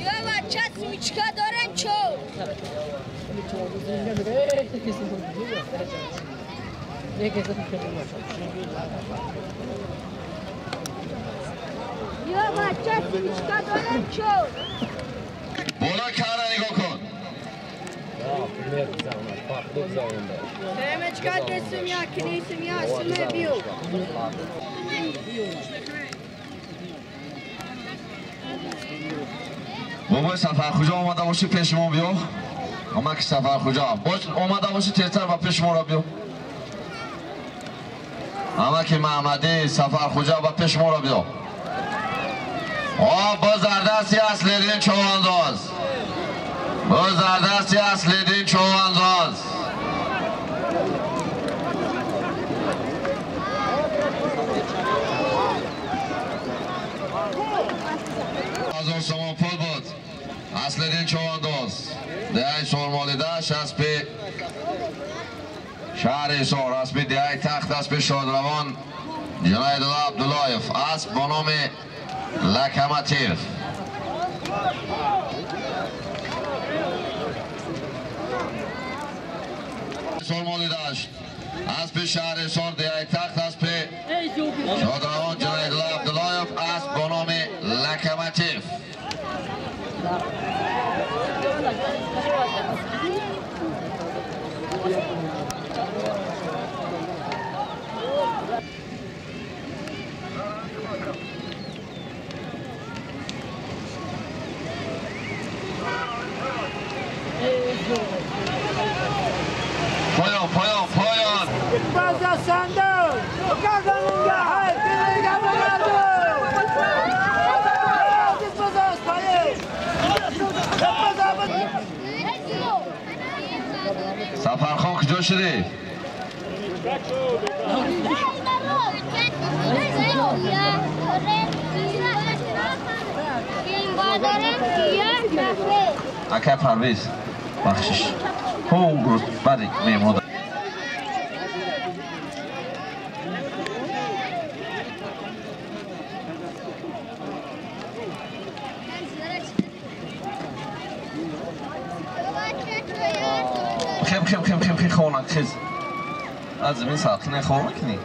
Јава, час мичка дорен чоу. Јава, час мичка дорен чоу. Бола кара него кон. Да, пример за она, пак дух за онда. Времечка, те сум ја, кни сум ја, сум е бил. Сум е бил. بابای سفر کجا آمده باشی پیش ما بیا آمد که سفر کجا؟ باش آمده باشی تیتر و پیش ما را بیا اما که محمدی سفر کجا و پیش ما را بیا آه با زردستی اصلی دین چوانداز با زردستی دین چوانداز هزار سامان پول بود اصل دین چوانداز دهی پی شهر ایسار از پی دهی تخت پی شادروان. جناید الله عبداللایف از با نام تیر سرمالی داشت. پی شهر ایسار دهی تخت پی شادروان جناید الله عبداللایف از با نام لکمه تیر پایان پایان پایان. Birliğe geldi. Biz baza hastayız. سفرخان کجا شدی؟ اکه پرویز بخشش هون گروت بری میمون خیم خیم خیم خیم خیم خونک خیز از زمین ساکنه خونک نی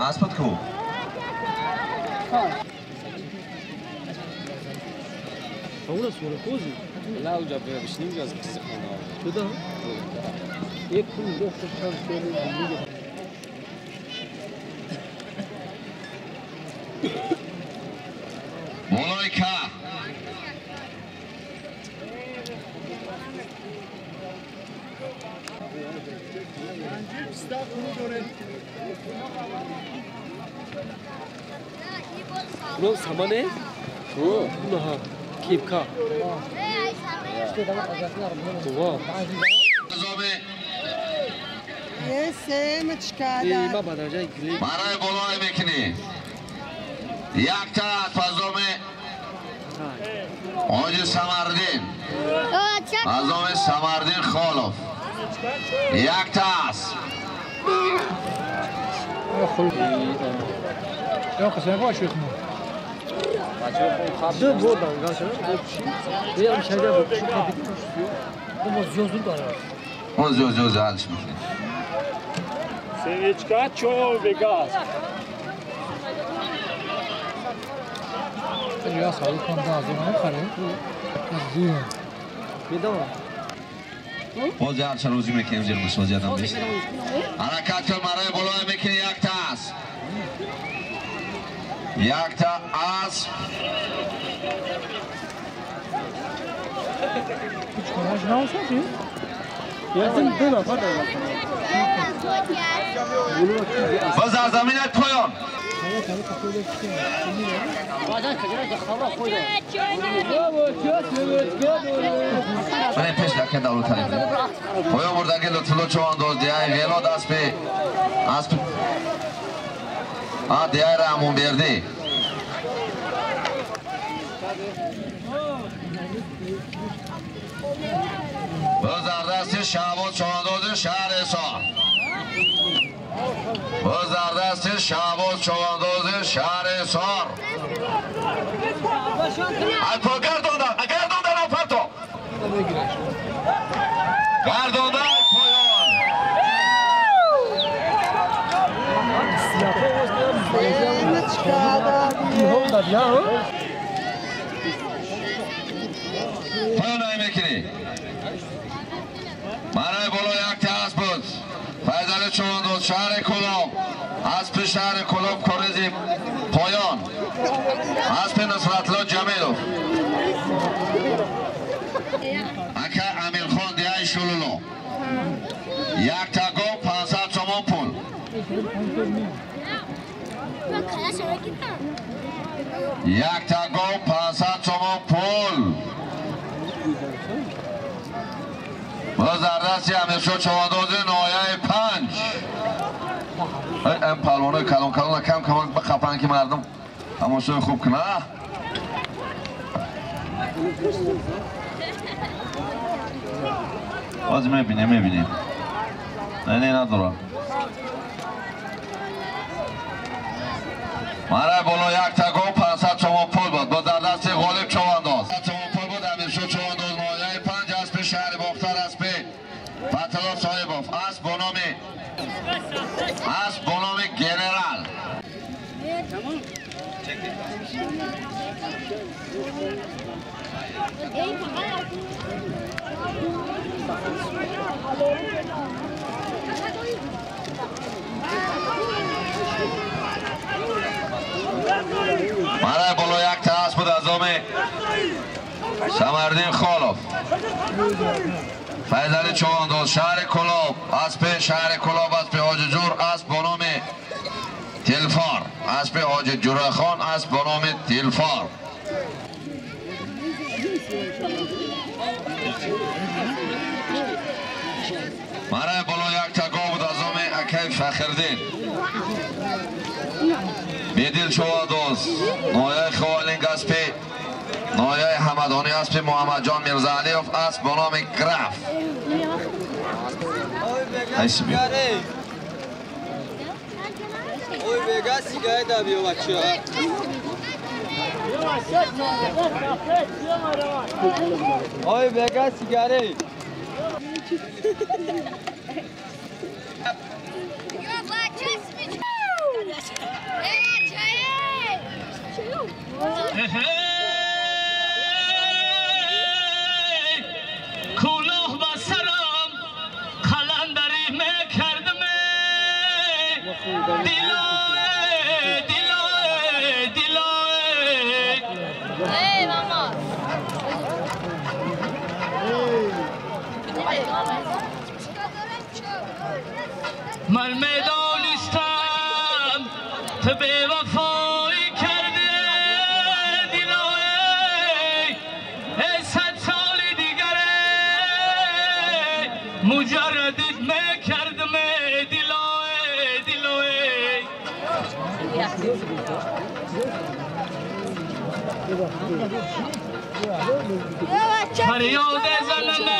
اسبت کو اون سوره کوزی لا Paula Surokozi? Lauda Böbisch, nimm das bitte Kanal. Bitte? Ek kun doktor transferi bilgi. Monoika. Rancip stat bunu gören. Bu samane? Bu. Bu ha. کلی برای بالای می‌کنی یک تا از آج سمردین فضام سمردین خالف یک تا است Ya kısmına baş yok mu? Dur buradan kaçın. Veya bir şeyler bu. Umuz yozun da var. Umuz yoz yoz alışmış. Sevecka çoğu ve gaz. Ya sağlık kan daha zor ne kare? Kızıyor. Bir de var. Ozi alçan ozi mekem zirmiş ozi adam değil. Harekat kıl maraya bolu mekem yaktas. Yaktas. tutuyor. بعدا کجا خبر خود من این پیش دکه دولت تنیم پایان بردگی لطفلو چوان دوز دیای غیلا دست پی از پی آه دیای رحمون بیردی بزر دستی شعبان چوان دوز شهر ایسا باز در دست شعباز چوانداز شهر سار الپا گرداندن گرداندن الپرتو گرداندن پایان Yol da ya o. پایان می‌کنی برای بالا یک تاس بود فیضل چوانداز شهر کلام اسب شهر کلام کارزی پایان. اسب نصرتلا جمیلوف اکا امیر خان دیای شلولو. یک تاگو پانصد تومان پول. یک تاگو پانصد تومان پول. باز در دستی امیرشو چواندازی نایه پنج ای ام پلوانه کلان کلان کم کم بخفن که مردم تماشای خوب کنه باز می‌بینیم می‌بینیم نه نه ندارم. مرای بالا یک مرای بالا یک تاس بود از آم سمردین خالف فیضل چوانداز شهر کلاب اسب شهر کلاب اسب حاج جور اسب با نام تلفار اسب حاج جوره خان اسب با نام تلفار مرای بالا یک تگاه بود از آم اکی فخردین. بیدیل چوادوز نایه خوالینگ اسب نایه حمدانی اسب محمد جان میرزا علیوف اسب با نام گرف ایسی بیا. Oi, pegar cigarro da minha You're black chestnut. Yeah, من می‌دانستم تو به وفایی کرده دیلای ای صد سال دیگره مجردت می‌کردم دیلای دیلای فریاد زننه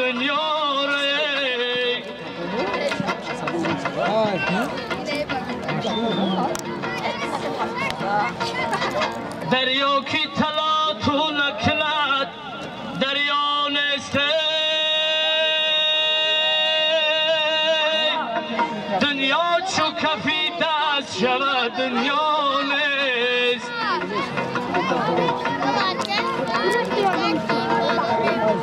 کلفتای دنیا